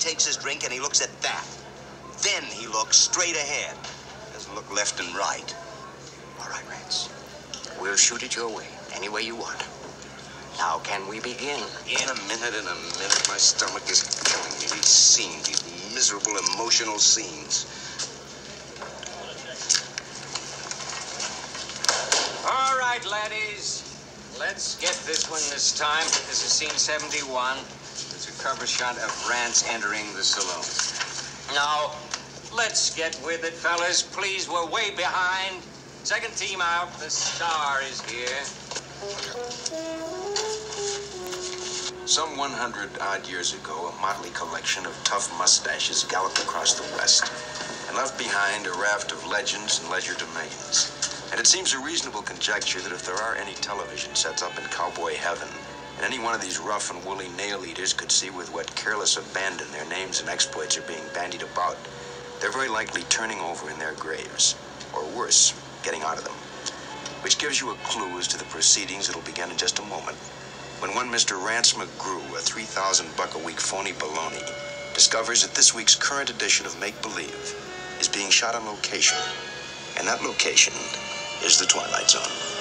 takes his drink and he looks at that. Then he looks straight ahead. Doesn't look left and right. All right, Rance. We'll shoot it your way, any way you want. Now, can we begin? In a minute, in a minute, my stomach is killing me. These scenes, these miserable emotional scenes. All right, laddies. Let's get this one this time. This is scene 71. It's a cover shot of Rance entering the saloon. Now, let's get with it, fellas. Please, we're way behind. Second team out. The star is here. Some 100 odd years ago, a motley collection of tough mustaches galloped across the West and left behind a raft of legends and legerdemain. And it seems a reasonable conjecture that if there are any television sets up in cowboy heaven, any one of these rough and woolly nail eaters could see with what careless abandon their names and exploits are being bandied about, they're very likely turning over in their graves, or worse, getting out of them. Which gives you a clue as to the proceedings that'll begin in just a moment when one Mr. Rance McGrew, a 3,000 buck a week phony baloney, discovers that this week's current edition of Make Believe is being shot on location. And that location is the Twilight Zone.